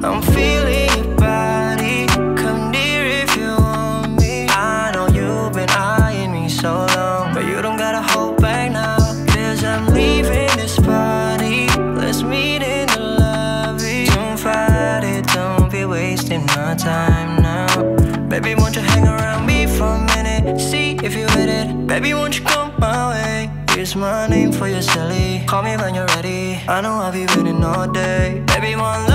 I'm feeling your body. Come near if you want me. I know you've been eyeing me so long, but you don't gotta hold back now. Cause I'm leaving this party. Let's meet in the lobby. Don't fight it, don't be wasting my time now. Baby, won't you hang around me for a minute? See if you hit it. Baby, won't you come my way? Here's my name for your silly. Call me when you're ready. I know I'll be waiting all day. Baby, one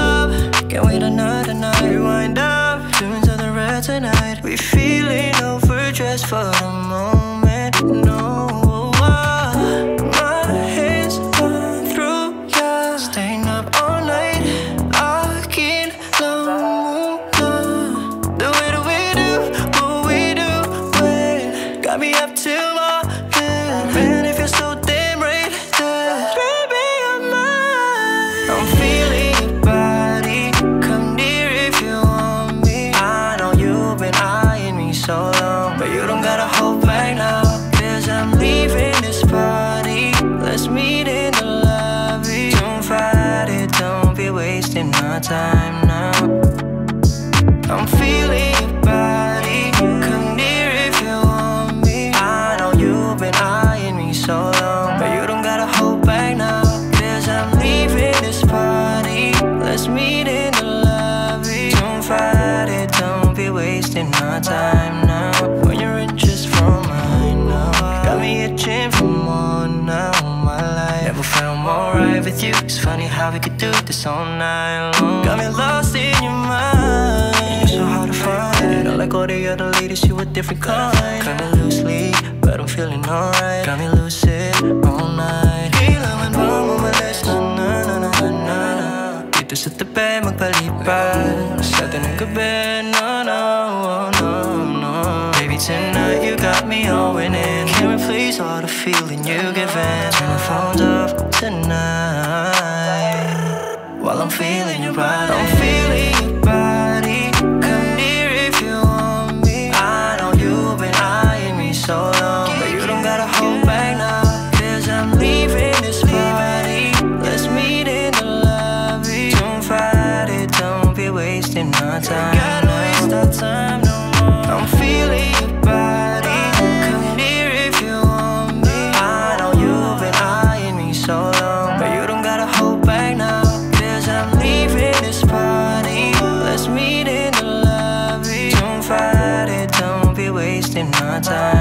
Feeling overdressed for the time now. I'm feeling your body. Come near if you want me. I know you've been eyeing me so long, but you don't gotta hold back now. Cause I'm leaving this party. Let's meet in the lobby. Don't fight it, don't be wasting my time with you. It's funny how we could do this all night long. Got me lost in your mind. You're so hard to find. Not like all the other ladies, you a different kind. Kinda loosely, but I'm feeling alright. Got me lucid all night. Feeling when vamos malas na na na na na na. Dito sa tabi magpalipat. Sa atin ang gabi, no no no sort of feeling you give in. And I found out tonight. While I'm feeling you right I'm feeling time.